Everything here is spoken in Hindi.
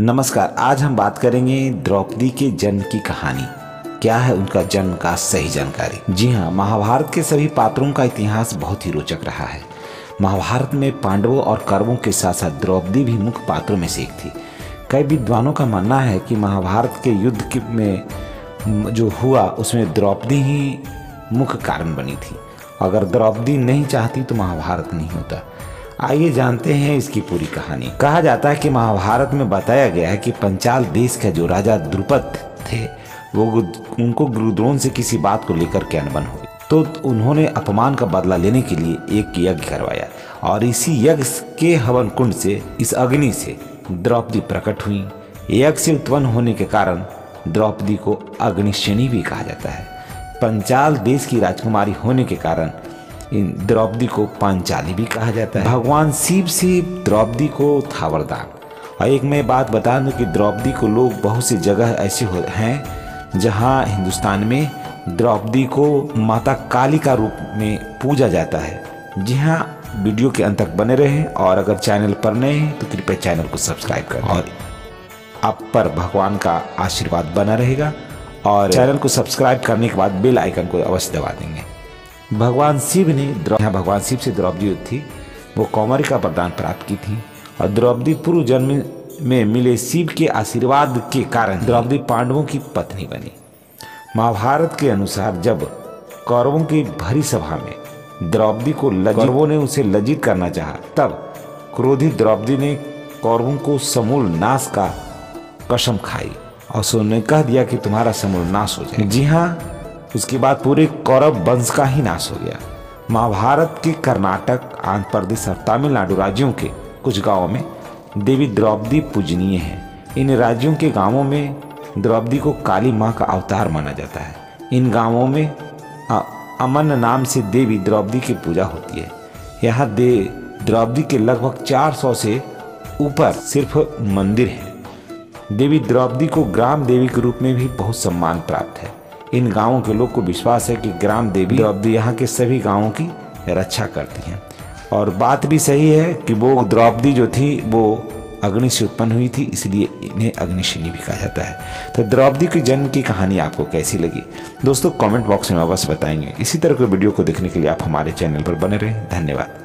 नमस्कार, आज हम बात करेंगे द्रौपदी के जन्म की कहानी। क्या है उनका जन्म का सही जानकारी? जी हाँ महाभारत के सभी पात्रों का इतिहास बहुत ही रोचक रहा है। महाभारत में पांडवों और कौरवों के साथ साथ द्रौपदी भी मुख्य पात्रों में से एक थी। कई विद्वानों का मानना है कि महाभारत के युद्ध में, जो हुआ, उसमें द्रौपदी ही मुख्य कारण बनी थी। अगर द्रौपदी नहीं चाहती तो महाभारत नहीं होता। आइए जानते हैं इसकी पूरी कहानी। कहा जाता है कि महाभारत में बताया गया है कि पंचाल देश का जो राजा द्रुपद थे, वो उनको गुरुद्रोण से किसी बात को लेकर के अनबन हो तो उन्होंने अपमान का बदला लेने के लिए एक यज्ञ करवाया और इसी यज्ञ के हवन कुंड से, इस अग्नि से द्रौपदी प्रकट हुई। यज्ञ से उत्पन्न होने के कारण द्रौपदी को अग्निश्रेणी भी कहा जाता है। पंचाल देश की राजकुमारी होने के कारण इन द्रौपदी को पांचाली भी कहा जाता है। भगवान शिव से द्रौपदी को था वरदान और एक मैं बात बता दूँ कि द्रौपदी को लोग बहुत सी जगह ऐसे हैं, जहाँ हिंदुस्तान में द्रौपदी को माता काली का रूप में पूजा जाता है। जी हाँ वीडियो के अंत तक बने रहें और अगर चैनल पर नए हैं तो कृपया चैनल को सब्सक्राइब करें। और आप पर भगवान का आशीर्वाद बना रहेगा और चैनल को सब्सक्राइब करने के बाद बेल आइकन को अवश्य दबा देंगे। भगवान शिव ने यहाँ भगवान शिव से द्रौपदी थी। वो कौमारी का वरदान प्राप्त की थी और द्रौपदी पूर्व जन्म में मिले शिव के आशीर्वाद के कारण द्रौपदी पांडवों की पत्नी बनी। महाभारत के अनुसार जब कौरवों की भरी सभा में द्रौपदी को कौरवों ने उसे लज्जित करना चाहा, तब क्रोधी द्रौपदी ने कौरवों को समूल नाश का कसम खाई और उसने कह दिया कि तुम्हारा समूल नाश हो जाए। जी हाँ उसके बाद पूरे कौरव वंश का ही नाश हो गया। महाभारत के कर्नाटक, आंध्र प्रदेश और तमिलनाडु राज्यों के कुछ गाँवों में देवी द्रौपदी पूजनीय है। इन राज्यों के गाँवों में द्रौपदी को काली माँ का अवतार माना जाता है। इन गाँवों में अमन नाम से देवी द्रौपदी की पूजा होती है। यहाँ दे, द्रौपदी के लगभग 400 से ऊपर सिर्फ़ मंदिर है। देवी द्रौपदी को ग्राम देवी के रूप में भी बहुत सम्मान प्राप्त है। इन गाँवों के लोग को विश्वास है कि ग्राम देवी द्रौपदी यहाँ के सभी गाँवों की रक्षा करती हैं। और बात भी सही है कि वो द्रौपदी जो थी, वो अग्नि से उत्पन्न हुई थी, इसलिए इन्हें अग्निशिनी भी कहा जाता है। तो द्रौपदी के जन्म की कहानी आपको कैसी लगी? दोस्तों, कमेंट बॉक्स में अवश्य बताएँगे। इसी तरह के वीडियो को देखने के लिए आप हमारे चैनल पर बने रहें। धन्यवाद।